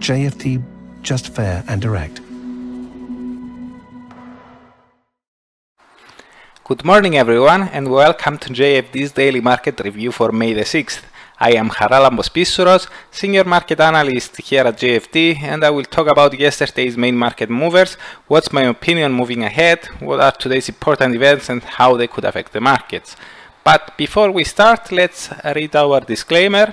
JFD, just fair and direct. Good morning everyone and welcome to JFD's daily market review for May the 6th. I am Charalambos Pissouros, Senior Market Analyst here at JFD and I will talk about yesterday's main market movers, what's my opinion moving ahead, what are today's important events and how they could affect the markets. But before we start, let's read our disclaimer.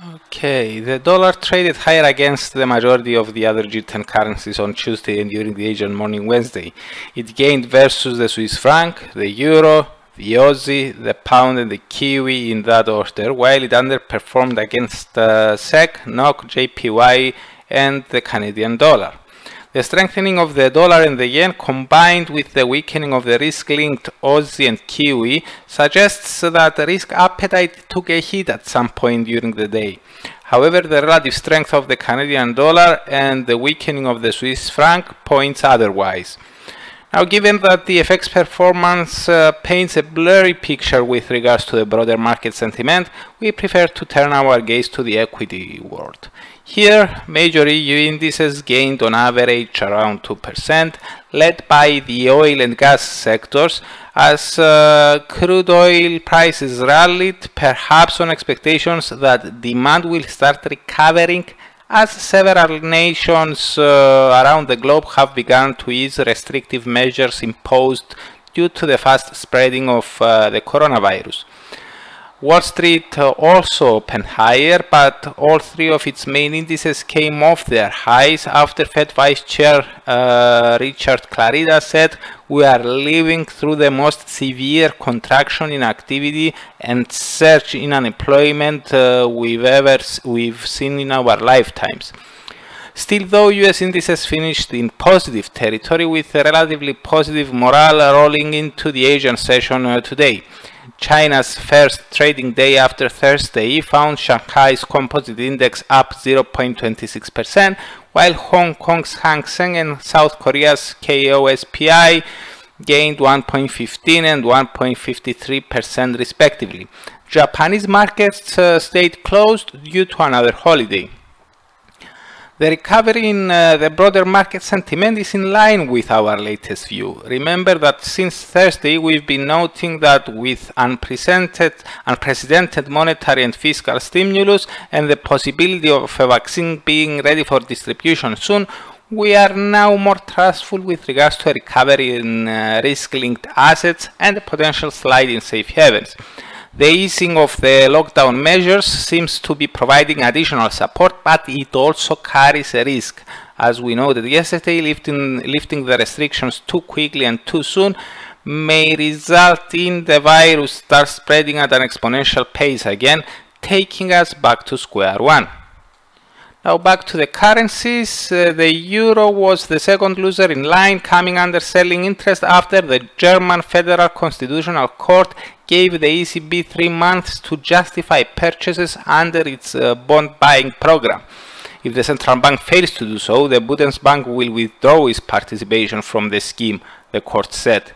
Okay, the dollar traded higher against the majority of the other G10 currencies on Tuesday and during the Asian morning Wednesday. It gained versus the Swiss franc, the euro, the Aussie, the pound and the Kiwi in that order, while it underperformed against the uh, SEK, NOK, JPY and the Canadian dollar. The strengthening of the dollar and the yen combined with the weakening of the risk-linked Aussie and Kiwi suggests that the risk appetite took a hit at some point during the day. However, the relative strength of the Canadian dollar and the weakening of the Swiss franc points otherwise. Now, given that the FX performance uh, paints a blurry picture with regards to the broader market sentiment, we prefer to turn our gaze to the equity world. Here, major EU indices gained on average around 2%, led by the oil and gas sectors, as uh, crude oil prices rallied, perhaps on expectations that demand will start recovering as several nations uh, around the globe have begun to ease restrictive measures imposed due to the fast spreading of uh, the coronavirus. Wall Street uh, also opened higher, but all three of its main indices came off their highs after Fed Vice Chair uh, Richard Clarida said, We are living through the most severe contraction in activity and surge in unemployment uh, we've ever we've seen in our lifetimes. Still, though, US indices finished in positive territory with a relatively positive morale rolling into the Asian session uh, today. China's first trading day after Thursday found Shanghai's composite index up 0.26%, while Hong Kong's Hang Seng and South Korea's KOSPI gained 1.15 and 1.53% respectively. Japanese markets uh, stayed closed due to another holiday. The recovery in uh, the broader market sentiment is in line with our latest view. Remember that since Thursday we've been noting that with unprecedented, unprecedented monetary and fiscal stimulus and the possibility of a vaccine being ready for distribution soon, we are now more trustful with regards to a recovery in uh, risk-linked assets and a potential slide in safe havens. The easing of the lockdown measures seems to be providing additional support, but it also carries a risk. As we noted yesterday, lifting, lifting the restrictions too quickly and too soon may result in the virus start spreading at an exponential pace again, taking us back to square one. Now back to the currencies, uh, the euro was the second loser in line, coming under selling interest after the German Federal Constitutional Court gave the ECB three months to justify purchases under its uh, bond buying program. If the central bank fails to do so, the Bundesbank will withdraw its participation from the scheme, the court said.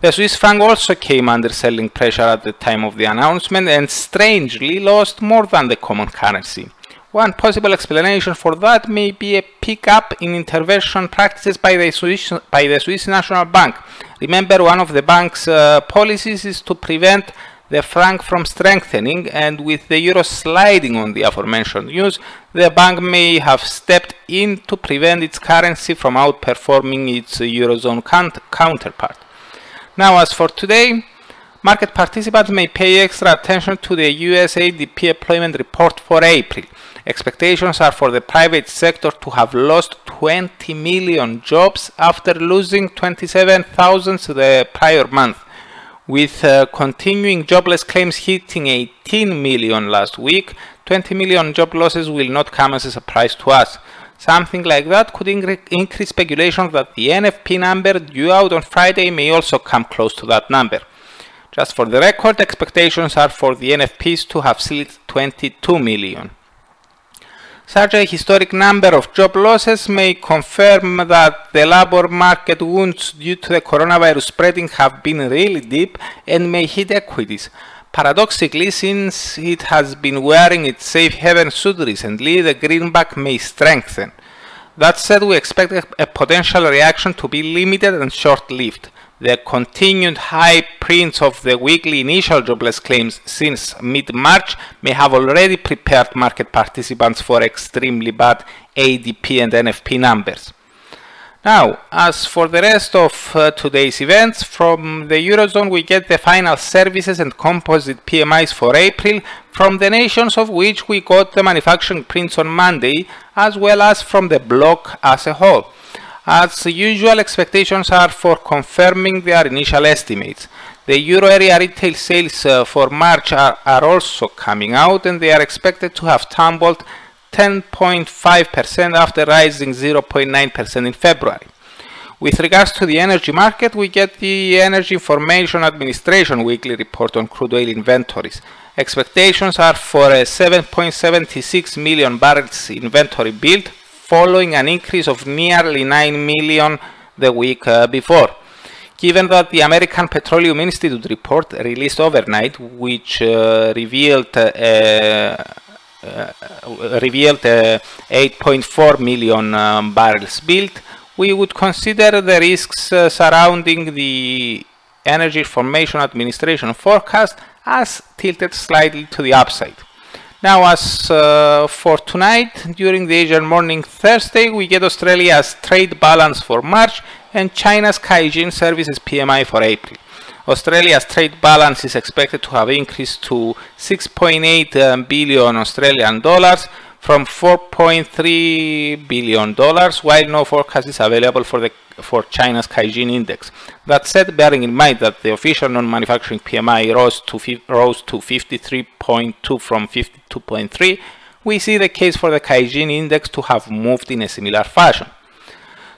The Swiss franc also came under selling pressure at the time of the announcement and strangely lost more than the common currency. One possible explanation for that may be a pickup in intervention practices by the Swiss, by the Swiss National Bank. Remember, one of the bank's uh, policies is to prevent the franc from strengthening, and with the euro sliding on the aforementioned news, the bank may have stepped in to prevent its currency from outperforming its eurozone counterpart. Now, as for today, market participants may pay extra attention to the US ADP employment report for April. Expectations are for the private sector to have lost 20 million jobs after losing 27,000 the prior month. With uh, continuing jobless claims hitting 18 million last week, 20 million job losses will not come as a surprise to us. Something like that could increase speculation that the NFP number due out on Friday may also come close to that number. Just for the record, expectations are for the NFPs to have slipped 22 million. Such a historic number of job losses may confirm that the labor market wounds due to the coronavirus spreading have been really deep and may hit equities. Paradoxically, since it has been wearing its safe haven suit recently, the greenback may strengthen. That said, we expect a potential reaction to be limited and short-lived the continued high prints of the weekly initial jobless claims since mid-March may have already prepared market participants for extremely bad ADP and NFP numbers. Now, as for the rest of uh, today's events, from the Eurozone we get the final services and composite PMIs for April, from the nations of which we got the manufacturing prints on Monday, as well as from the bloc as a whole. As usual, expectations are for confirming their initial estimates. The euro area retail sales uh, for March are, are also coming out and they are expected to have tumbled 10.5% after rising 0.9% in February. With regards to the energy market, we get the Energy Information Administration weekly report on crude oil inventories. Expectations are for a 7.76 million barrels inventory build following an increase of nearly 9 million the week uh, before. Given that the American Petroleum Institute report released overnight, which uh, revealed uh, revealed uh, 8.4 million um, barrels built, we would consider the risks uh, surrounding the Energy Information Administration forecast as tilted slightly to the upside. Now as uh, for tonight, during the Asian morning Thursday, we get Australia's trade balance for March and China's Caixin Services PMI for April. Australia's trade balance is expected to have increased to 6.8 um, Australian dollars from 4.3 billion dollars, while no forecast is available for the for China's Caixin index. That said, bearing in mind that the official non-manufacturing PMI rose to rose to 53.2 from 52.3, we see the case for the Caixin index to have moved in a similar fashion.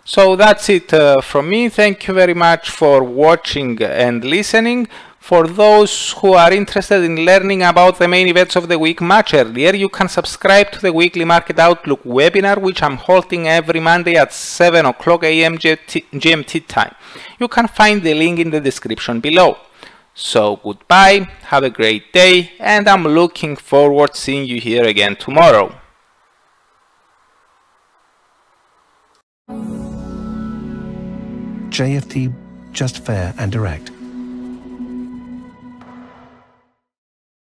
So that's it uh, from me. Thank you very much for watching and listening. For those who are interested in learning about the main events of the week much earlier, you can subscribe to the weekly Market Outlook webinar, which I'm holding every Monday at 7 o'clock a.m. GMT time. You can find the link in the description below. So goodbye, have a great day, and I'm looking forward seeing you here again tomorrow. JFD, just fair and direct.